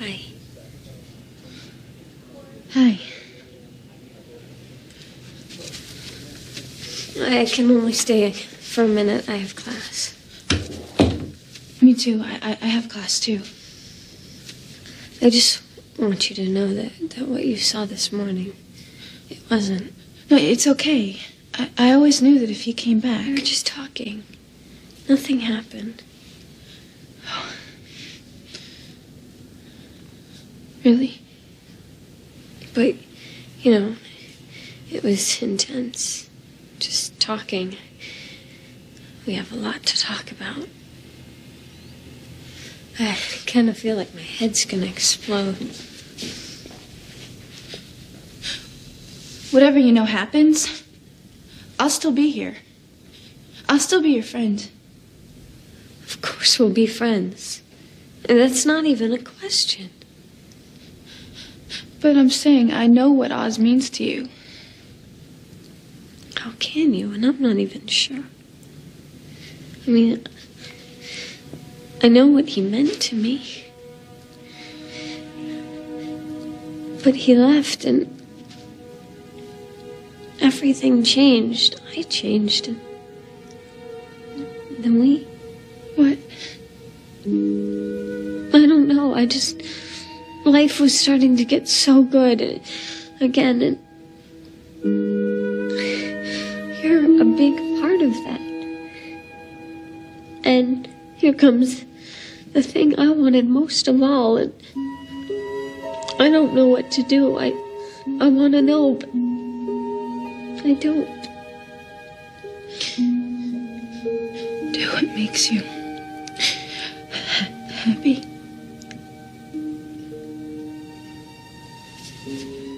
Hi. Hi. I can only stay for a minute. I have class. Me too. I, I, I have class too. I just want you to know that, that what you saw this morning, it wasn't. No, it's okay. I, I always knew that if he came back. We were just talking. Nothing happened. Really? But, you know, it was intense. Just talking. We have a lot to talk about. I kind of feel like my head's gonna explode. Whatever you know happens, I'll still be here. I'll still be your friend. Of course, we'll be friends. And that's not even a question. But I'm saying I know what Oz means to you. How can you? And I'm not even sure. I mean, I know what he meant to me. But he left and everything changed. I changed and then we. What? I don't know. I just. Life was starting to get so good again, and. You're a big part of that. And here comes the thing I wanted most of all, and. I don't know what to do. I. I want to know, but. I don't. Do what makes you happy. faith